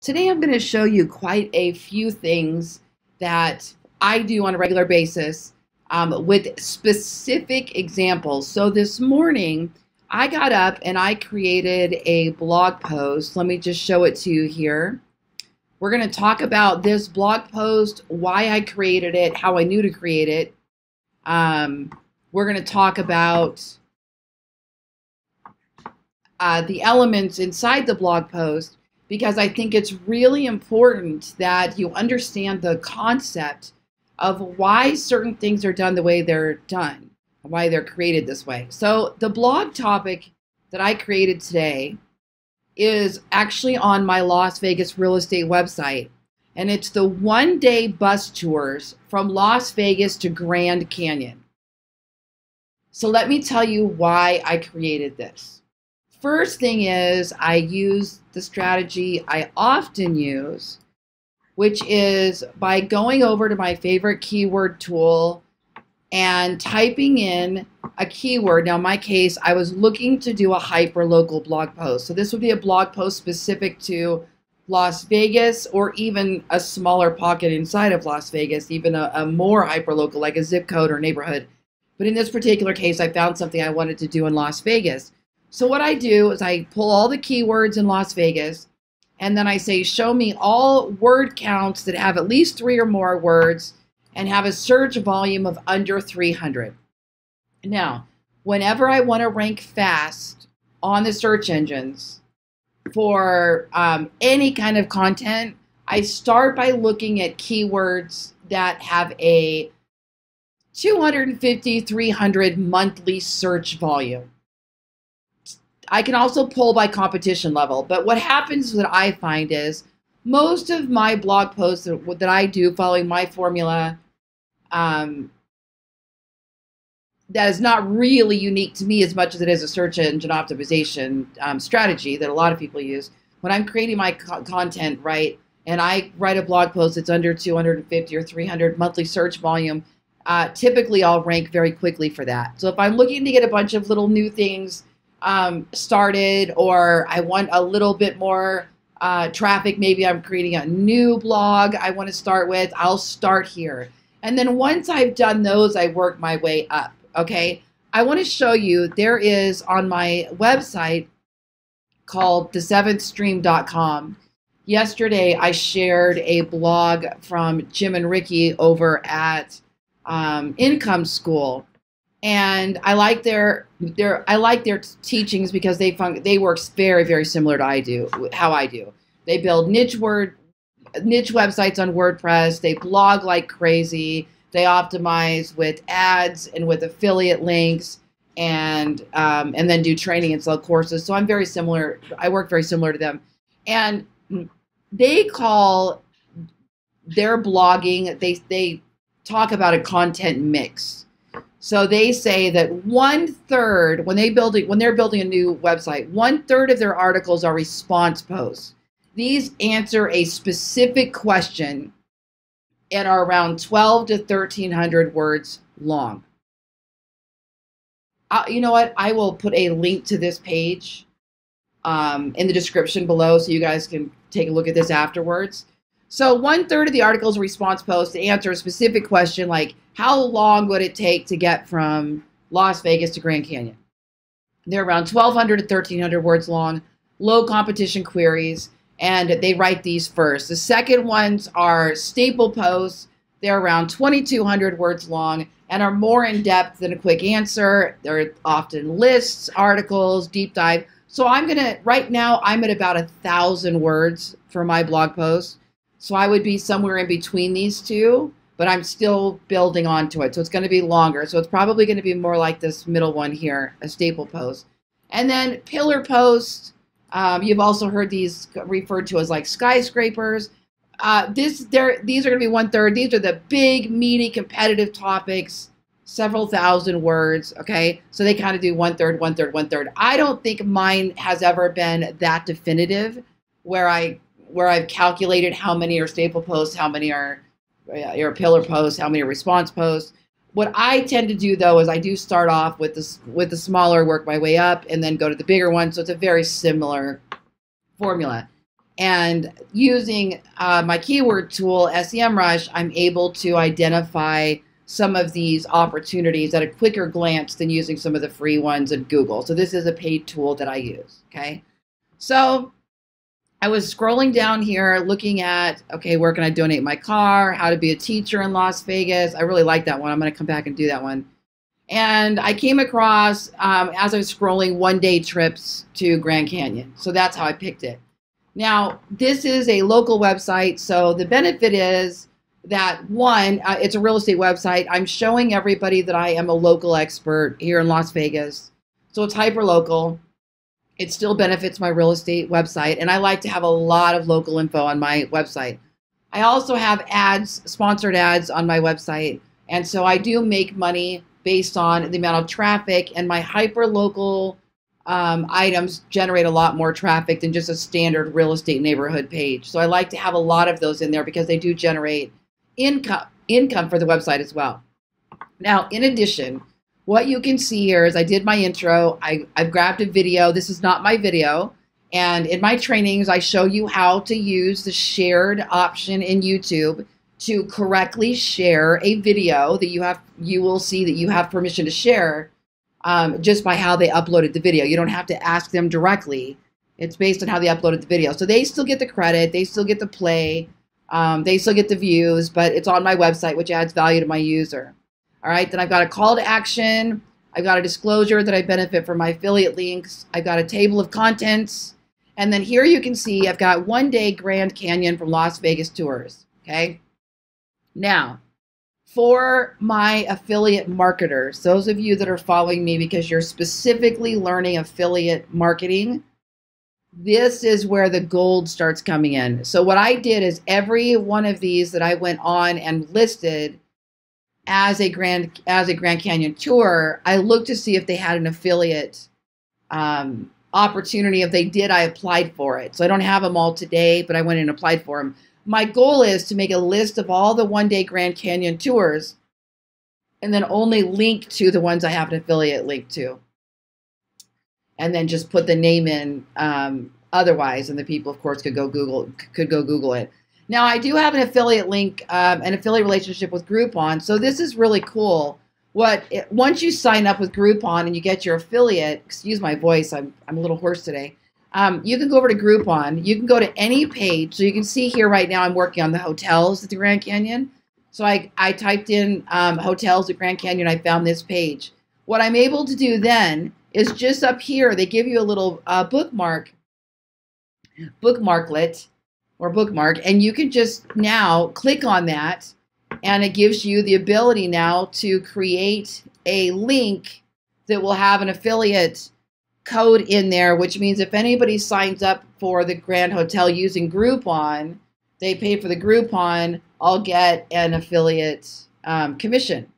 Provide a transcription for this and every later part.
Today I'm going to show you quite a few things that I do on a regular basis um, with specific examples. So this morning I got up and I created a blog post. Let me just show it to you here. We're going to talk about this blog post, why I created it, how I knew to create it. Um, we're going to talk about uh, the elements inside the blog post because I think it's really important that you understand the concept of why certain things are done the way they're done, why they're created this way. So, the blog topic that I created today is actually on my Las Vegas real estate website, and it's the one day bus tours from Las Vegas to Grand Canyon. So, let me tell you why I created this. First thing is, I use the strategy I often use, which is by going over to my favorite keyword tool and typing in a keyword. Now, in my case, I was looking to do a hyper local blog post. So, this would be a blog post specific to Las Vegas or even a smaller pocket inside of Las Vegas, even a, a more hyper local, like a zip code or neighborhood. But in this particular case, I found something I wanted to do in Las Vegas. So what I do is I pull all the keywords in Las Vegas and then I say, show me all word counts that have at least three or more words and have a search volume of under 300. Now, whenever I want to rank fast on the search engines for um, any kind of content, I start by looking at keywords that have a 250, 300 monthly search volume. I can also pull by competition level. But what happens that I find is most of my blog posts that, that I do following my formula um, that is not really unique to me as much as it is a search engine optimization um, strategy that a lot of people use. When I'm creating my co- content, right, and I write a blog post that's under 250 or 300 monthly search volume, uh, typically I'll rank very quickly for that. So if I'm looking to get a bunch of little new things um, started or I want a little bit more uh, traffic, maybe I'm creating a new blog I want to start with, I'll start here. And then once I've done those, I work my way up. Okay. I want to show you there is on my website called the7thstream.com. Yesterday, I shared a blog from Jim and Ricky over at um, Income School and I like their their I like their teachings because they fun, they work very very similar to I do how I do. They build niche word niche websites on WordPress. They blog like crazy. They optimize with ads and with affiliate links and um, and then do training and sell courses. So I'm very similar. I work very similar to them, and they call their blogging. They they talk about a content mix so they say that one third when they building when they're building a new website, one third of their articles are response posts. These answer a specific question and are around 12 to 1300 words long. You know what? I will put a link to this page um, in the description below so you guys can take a look at this afterwards. So one third of the articles response posts to answer a specific question like how long would it take to get from Las Vegas to Grand Canyon? They're around 1,200 to 1,300 words long, low competition queries, and they write these first. The second ones are staple posts. They're around 2,200 words long and are more in depth than a quick answer. They're often lists, articles, deep dive. So I'm gonna right now I'm at about a thousand words for my blog post. So I would be somewhere in between these two but I'm still building onto it. So it's going to be longer. So it's probably going to be more like this middle one here, a staple post. And then pillar posts. Um, you've also heard these referred to as like skyscrapers. Uh, this, these are going to be one third. These are the big, meaty, competitive topics, several thousand words. Okay, so they kind of do one third, one third, one third. I don't think mine has ever been that definitive, where I where I've calculated how many are staple posts, how many are your pillar posts, how many response posts. What I tend to do though is I do start off with this with the smaller, work my way up, and then go to the bigger one. So it's a very similar formula. And using uh, my keyword tool, SEMrush, I'm able to identify some of these opportunities at a quicker glance than using some of the free ones in Google. So this is a paid tool that I use. Okay. So I was scrolling down here looking at, okay, where can I donate my car? How to be a teacher in Las Vegas. I really like that one. I'm going to come back and do that one. And I came across, um, as I was scrolling, one day trips to Grand Canyon. So that's how I picked it. Now, this is a local website. So the benefit is that one, uh, it's a real estate website. I'm showing everybody that I am a local expert here in Las Vegas. So it's hyper local. It still benefits my real estate website. And I like to have a lot of local info on my website. I also have ads, sponsored ads on my website. And so I do make money based on the amount of traffic, and my hyper local um, items generate a lot more traffic than just a standard real estate neighborhood page. So I like to have a lot of those in there because they do generate income income for the website as well. Now, in addition, what you can see here is I did my intro. I, I've grabbed a video. This is not my video. And in my trainings, I show you how to use the shared option in YouTube to correctly share a video that you have you will see that you have permission to share um, just by how they uploaded the video you don't have to ask them directly it's based on how they uploaded the video so they still get the credit they still get the play um, they still get the views but it's on my website which adds value to my user all right then i've got a call to action. I've got a disclosure that i benefit from my affiliate links. I've got a table of contents. And then here you can see i've got one day grand canyon from las vegas tours okay? Now, for my affiliate marketers, those of you that are following me because you're specifically learning affiliate marketing, this is where the gold starts coming in. So, what I did is every one of these that I went on and listed as a Grand as a Grand Canyon tour, I looked to see if they had an affiliate um, opportunity. If they did, I applied for it. So I don't have them all today, but I went and applied for them my goal is to make a list of all the one day Grand Canyon tours and then only link to the ones I have an affiliate link to. And then just put the name in um, otherwise, and the people, of course, could go Google could go Google it. Now, I do have an affiliate link, um, an affiliate relationship with Groupon, so this is really cool. What once you sign up with Groupon and you get your affiliate, excuse my voice, I'm I'm a little hoarse today um, you can go over to Groupon. You can go to any page. So you can see here right now, I'm working on the hotels at the Grand Canyon. So I, I typed in um, hotels at Grand Canyon. I found this page. What I'm able to do then is just up here, they give you a little uh, bookmark, bookmarklet or bookmark, and you can just now click on that and it gives you the ability now to create a link that will have an affiliate code in there, which means if anybody signs up for the Grand Hotel using Groupon, they pay for the Groupon, I'll get an affiliate um, commission.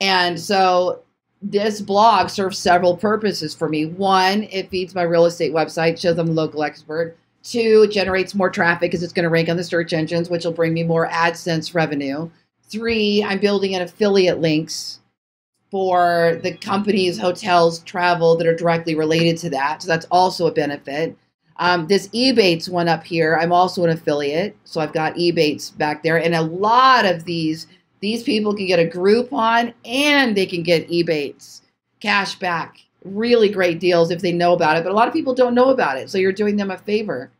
And so this blog serves several purposes for me. One, it feeds my real estate website, shows I'm a local expert. Two, it generates more traffic because it's going to rank on the search engines, which will bring me more AdSense revenue. Three, I'm building an affiliate links for the companies, hotels, travel that are directly related to that. So that's also a benefit. Um, this Ebates one up here, I'm also an affiliate, so I've got Ebates back there, and a lot of these these people can get a Groupon and they can get Ebates cash back. Really great deals if they know about it, but a lot of people don't know about it, so you're doing them a favor.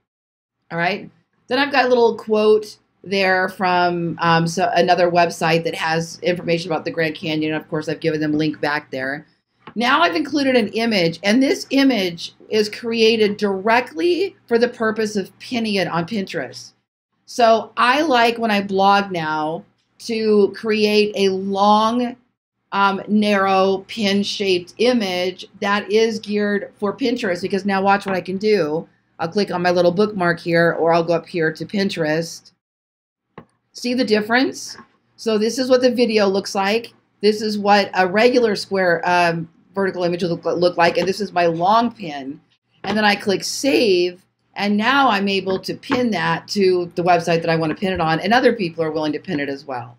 All right. Then I've got a little quote there from um, so another website that has information about the Grand Canyon. Of course, I've given them link back there. Now I've included an image, and this image is created directly for the purpose of pinning it on Pinterest. So I like when I blog now to create a long, um, narrow, pin shaped image that is geared for Pinterest because now watch what I can do. I'll click on my little bookmark here, or I'll go up here to Pinterest See the difference? So this is what the video looks like. This is what a regular square um, vertical image would look, look like. And this is my long pin. And then I click save. And now I'm able to pin that to the website that I want to pin it on. And other people are willing to pin it as well.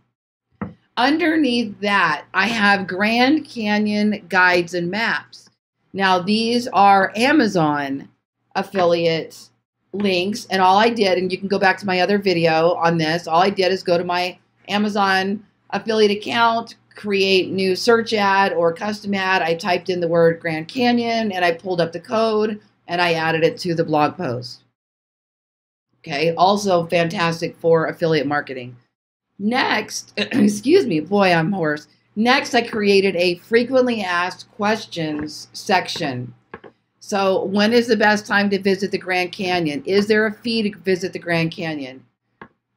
Underneath that, I have Grand Canyon guides and maps. Now, these are Amazon affiliate links, and all I did, and you can go back to my other video on this, all I did is go to my Amazon affiliate account, create new search ad or custom ad. I typed in the word Grand Canyon and I pulled up the code and I added it to the blog post. Okay, also fantastic for affiliate marketing. Next, excuse me, boy, I'm hoarse. Next, I created a frequently asked questions section. So, when is the best time to visit the Grand Canyon? Is there a fee to visit the Grand Canyon?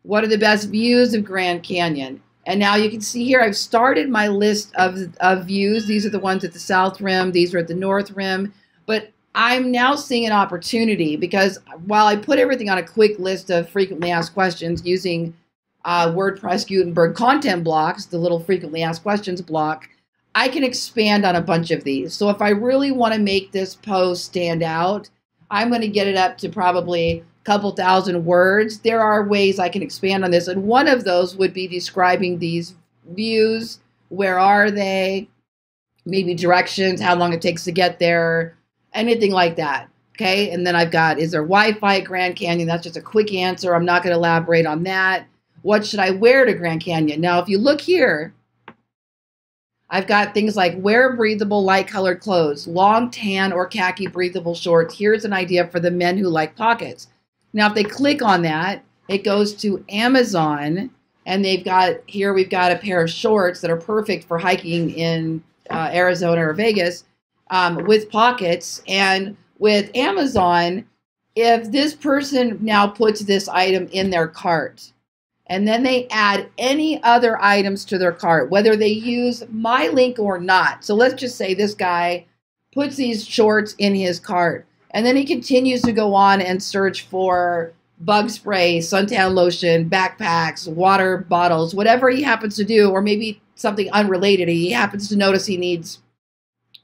What are the best views of Grand Canyon? And now you can see here, I've started my list of, of views. These are the ones at the South Rim. These are at the North Rim. But I'm now seeing an opportunity because while I put everything on a quick list of frequently asked questions using uh, WordPress Gutenberg content blocks, the little frequently asked questions block, I can expand on a bunch of these. So if I really want to make this post stand out, I'm going to get it up to probably a couple thousand words, there are ways I can expand on this. And one of those would be describing these views. Where are they? Maybe directions, how long it takes to get there, anything like that. Okay. And then I've got is there Wi Fi at Grand Canyon? That's just a quick answer. I'm not going to elaborate on that. What should I wear to Grand Canyon? Now, if you look here, I've got things like wear breathable light colored clothes, long tan or khaki breathable shorts. Here's an idea for the men who like pockets. Now, if they click on that, it goes to Amazon, and they've got here we've got a pair of shorts that are perfect for hiking in uh, Arizona or Vegas um, with pockets. And with Amazon, if this person now puts this item in their cart, and then they add any other items to their cart, whether they use my link or not. So let's just say this guy puts these shorts in his cart. And then he continues to go on and search for bug spray, suntan lotion, backpacks, water bottles, whatever he happens to do, or maybe something unrelated. He happens to notice he needs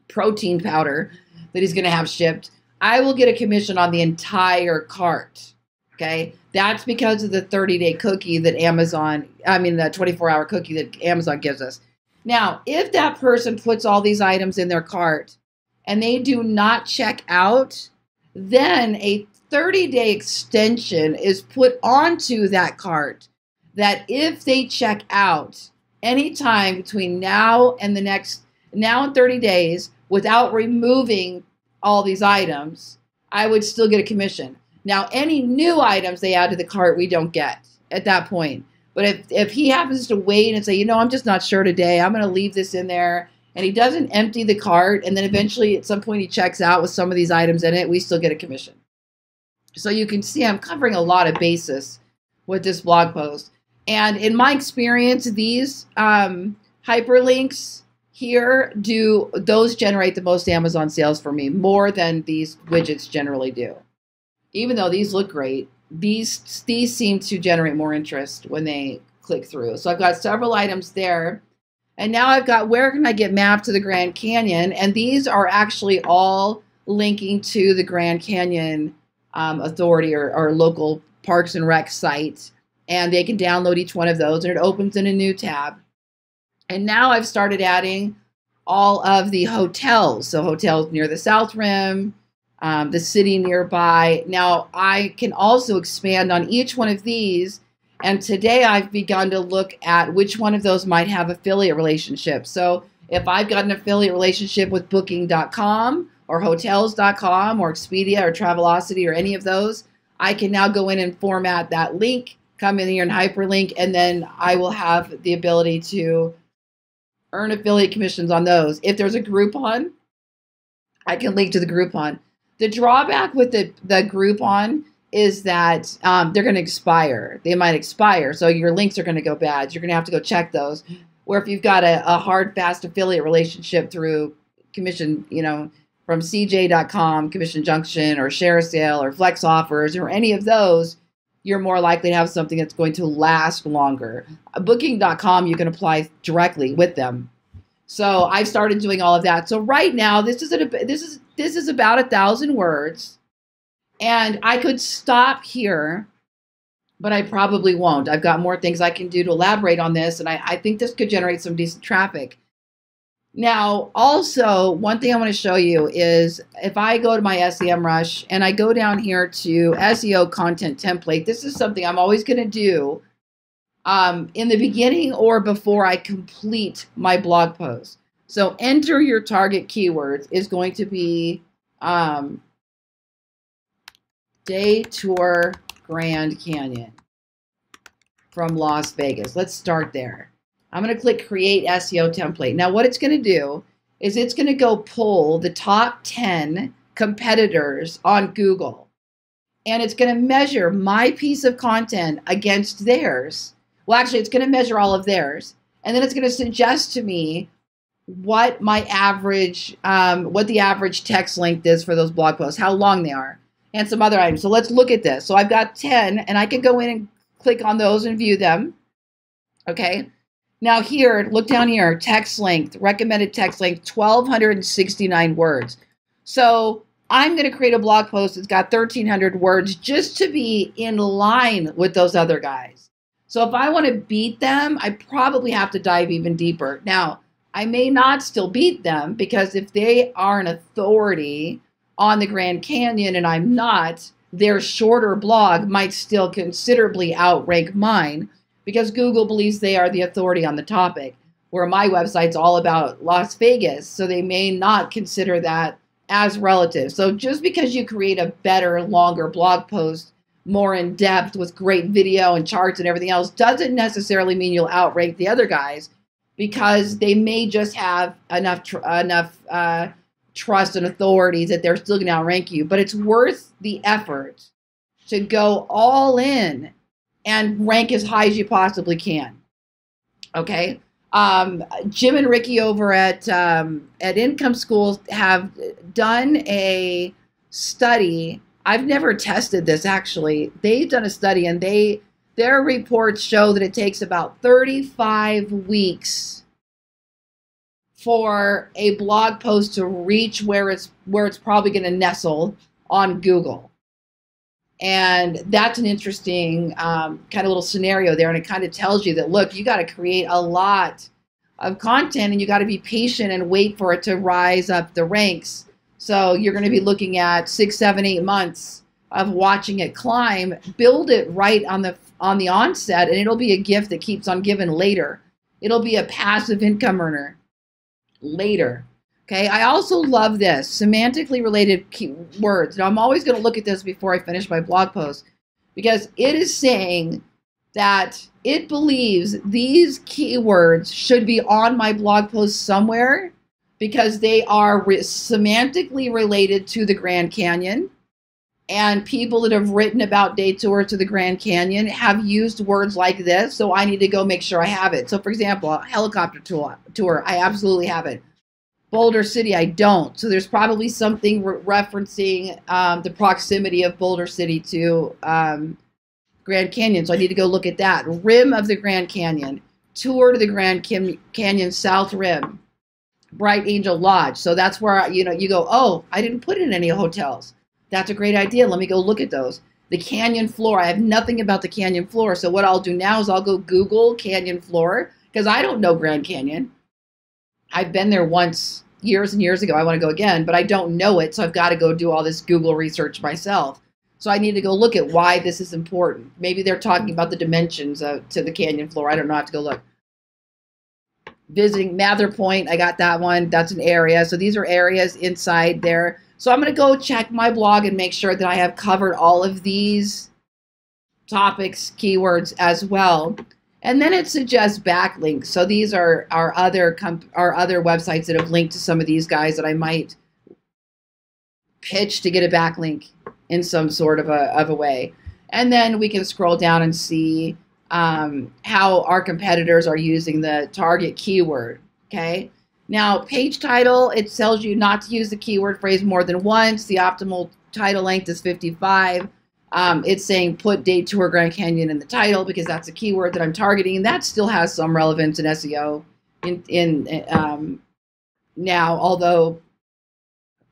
protein powder that he's going to have shipped. I will get a commission on the entire cart. Okay. That's because of the 30 day cookie that Amazon, I mean, the 24 hour cookie that Amazon gives us. Now, if that person puts all these items in their cart and they do not check out, then a 30 day extension is put onto that cart that if they check out anytime between now and the next, now and 30 days, without removing all these items, I would still get a commission. Now, any new items they add to the cart, we don't get at that point. But if, if he happens to wait and say, you know, I'm just not sure today, I'm going to leave this in there and he doesn't empty the cart and then eventually at some point he checks out with some of these items in it, we still get a commission. So you can see I'm covering a lot of basis with this blog post. And in my experience, these um, hyperlinks here do those generate the most Amazon sales for me, more than these widgets generally do. Even though these look great, these these seem to generate more interest when they click through. So I've got several items there and now I've got where can I get mapped to the Grand Canyon? And these are actually all linking to the Grand Canyon um, Authority or, or local Parks and Rec site. And they can download each one of those and it opens in a new tab. And now I've started adding all of the hotels. So hotels near the South Rim, um, the city nearby. Now I can also expand on each one of these and today I've begun to look at which one of those might have affiliate relationships. So if I've got an affiliate relationship with booking.com or hotels.com or Expedia or Travelocity or any of those, I can now go in and format that link, come in here and hyperlink, and then I will have the ability to earn affiliate commissions on those. If there's a Groupon, I can link to the Groupon. The drawback with the, the Groupon is that um, they're going to expire. They might expire, so your links are going to go bad. You're going to have to go check those. Where if you've got a, a hard, fast affiliate relationship through commission, you know, from CJ.com, Commission Junction, or ShareASale, or Flex Offers, or any of those, you're more likely to have something that's going to last longer. Booking.com, you can apply directly with them. So I've started doing all of that. So right now, this is a, this is this is about a thousand words and I could stop here, but I probably won't. I've got more things I can do to elaborate on this, and I, I think this could generate some decent traffic. Now, also, one thing I want to show you is if I go to my SEMrush and I go down here to SEO content template, this is something I'm always going to do um, in the beginning or before I complete my blog post. So enter your target keywords is going to be um, day tour Grand Canyon from Las Vegas. Let's start there. I'm going to click create SEO template. Now what it's going to do is it's going to go pull the top 10 competitors on Google and it's going to measure my piece of content against theirs. Well, actually, it's going to measure all of theirs. And then it's going to suggest to me what my average, um, what the average text length is for those blog posts, how long they are, and some other items. So let's look at this. So I've got 10, and I can go in and click on those and view them. Okay. Now here, look down here, text length, recommended text length, 1,269 words. So I'm going to create a blog post that's got 1,300 words just to be in line with those other guys. So if I want to beat them, I probably have to dive even deeper. Now, I may not still beat them because if they are an authority on the Grand Canyon and I'm not, their shorter blog might still considerably outrank mine because Google believes they are the authority on the topic, where my website's all about Las Vegas, so they may not consider that as relative. So just because you create a better, longer blog post, more in depth with great video and charts and everything else, doesn't necessarily mean you'll outrank the other guys because they may just have enough tr- enough uh, trust and authority that they're still going to outrank you. But it's worth the effort to go all in and rank as high as you possibly can. Okay. Um, Jim and Ricky over at um, at Income School have done a study. I've never tested this actually. They've done a study and they their reports show that it takes about 35 weeks for a blog post to reach where it's where it's probably going to nestle on Google. And that's an interesting um, kind of little scenario there. And it kind of tells you that, look, you got to create a lot of content and you got to be patient and wait for it to rise up the ranks. So you're going to be looking at six, seven, eight months of watching it climb. Build it right on the on the onset, and it'll be a gift that keeps on giving later. It'll be a passive income earner later. Okay, I also love this semantically related words. Now, I'm always going to look at this before I finish my blog post because it is saying that it believes these keywords should be on my blog post somewhere because they are re- semantically related to the Grand Canyon. And people that have written about day tour to the Grand Canyon have used words like this. So I need to go make sure I have it. So, for example, a helicopter tour, tour I absolutely have it. Boulder City, I don't. So there's probably something re- referencing um, the proximity of Boulder City to um, Grand Canyon. So I need to go look at that. Rim of the Grand Canyon, tour to the Grand Canyon South Rim, Bright Angel Lodge. So that's where you know you go. Oh, I didn't put in any hotels. That's a great idea. Let me go look at those. The canyon floor. I have nothing about the canyon floor. So what I'll do now is I'll go Google canyon floor because I don't know Grand Canyon. I've been there once years and years ago. I want to go again, but I don't know it. So I've got to go do all this Google research myself. So I need to go look at why this is important. Maybe they're talking about the dimensions of, to the canyon floor. I don't know. I have to go look. Visiting Mather Point, I got that one. That's an area. So these are areas inside there. So I'm going to go check my blog and make sure that I have covered all of these topics, keywords as well. And then it suggests backlinks. So these are our other our other websites that have linked to some of these guys that I might pitch to get a backlink in some sort of a of a way. And then we can scroll down and see um, how our competitors are using the target keyword. Okay. Now, page title, it tells you not to use the keyword phrase more than once. The optimal title length is 55. Um, it's saying put day tour Grand Canyon in the title because that's a keyword that I'm targeting. And that still has some relevance in SEO in, in um, now, although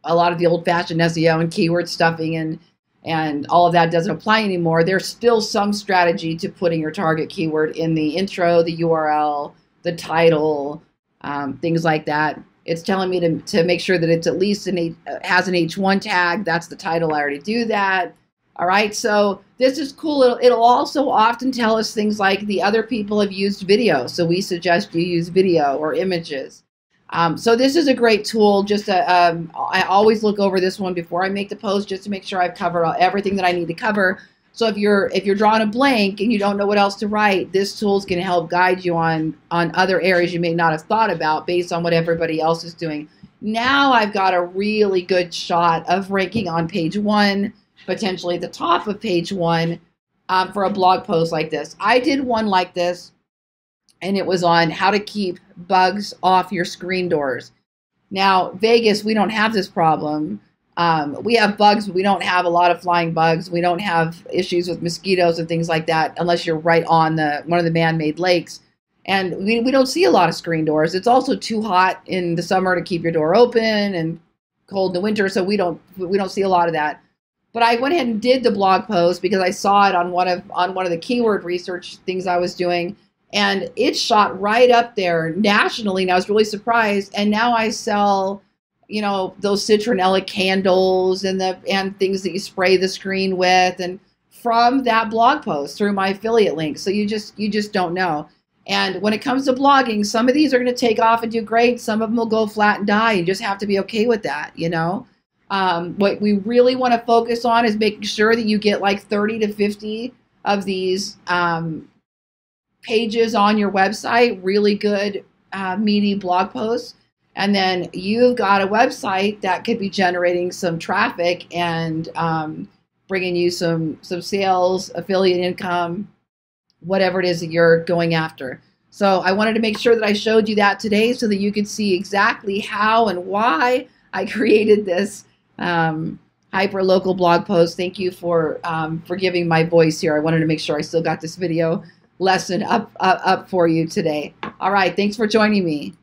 a lot of the old fashioned SEO and keyword stuffing and and all of that doesn't apply anymore. There's still some strategy to putting your target keyword in the intro, the URL, the title, um, things like that. It's telling me to, to make sure that it's at least an uh, has an H1 tag. That's the title. I already do that. All right, so this is cool. It'll, it'll also often tell us things like the other people have used video, so we suggest you use video or images. Um, so this is a great tool. Just to, um, I always look over this one before I make the post, just to make sure I've covered everything that I need to cover. So if you're if you're drawing a blank and you don't know what else to write, this tool is going to help guide you on on other areas you may not have thought about based on what everybody else is doing. Now I've got a really good shot of ranking on page one potentially the top of page one um, for a blog post like this. I did one like this, and it was on how to keep bugs off your screen doors. Now, Vegas, we don't have this problem. Um, we have bugs, but we don't have a lot of flying bugs. We don't have issues with mosquitoes and things like that, unless you're right on the one of the man-made lakes. And we, we don't see a lot of screen doors. It's also too hot in the summer to keep your door open and cold in the winter, so we don't we don't see a lot of that. But I went ahead and did the blog post because I saw it on one of on one of the keyword research things I was doing, and it shot right up there nationally. And I was really surprised. And now I sell, you know, those citronella candles and the and things that you spray the screen with, and from that blog post through my affiliate link. So you just you just don't know. And when it comes to blogging, some of these are going to take off and do great. Some of them will go flat and die. You just have to be okay with that, you know. Um, what we really want to focus on is making sure that you get like 30 to 50 of these um, pages on your website, really good, uh, meaty blog posts. And then you've got a website that could be generating some traffic and um, bringing you some some sales, affiliate income, whatever it is that you're going after. So I wanted to make sure that I showed you that today so that you could see exactly how and why I created this um, hyper local blog post. Thank you for um, for giving my voice here. I wanted to make sure I still got this video lesson up, up up for you today. All right, thanks for joining me.